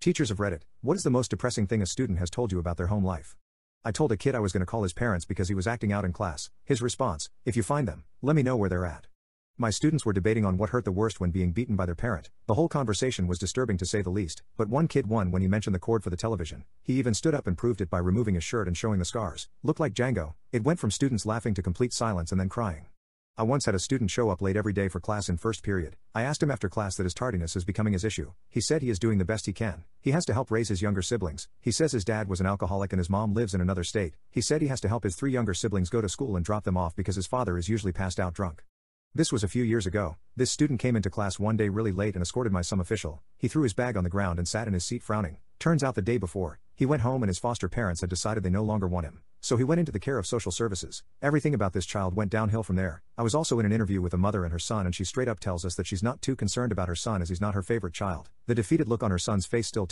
Teachers of Reddit. What is the most depressing thing a student has told you about their home life? I told a kid I was going to call his parents because he was acting out in class. His response, if you find them, let me know where they're at. My students were debating on what hurt the worst when being beaten by their parent. The whole conversation was disturbing to say the least, but one kid won when he mentioned the cord for the television. He even stood up and proved it by removing his shirt and showing the scars. Looked like Django. It went from students laughing to complete silence and then crying. I once had a student show up late every day for class in first period. I asked him after class that his tardiness is becoming his issue. He said he is doing the best he can. He has to help raise his younger siblings. He says his dad was an alcoholic and his mom lives in another state. He said he has to help his three younger siblings go to school and drop them off because his father is usually passed out drunk. This was a few years ago. This student came into class one day really late and escorted my some official. He threw his bag on the ground and sat in his seat frowning. Turns out the day before, he went home and his foster parents had decided they no longer want him. So he went into the care of social services. Everything about this child went downhill from there. I was also in an interview with a mother and her son, and she straight up tells us that she's not too concerned about her son as he's not her favorite child. The defeated look on her son's face still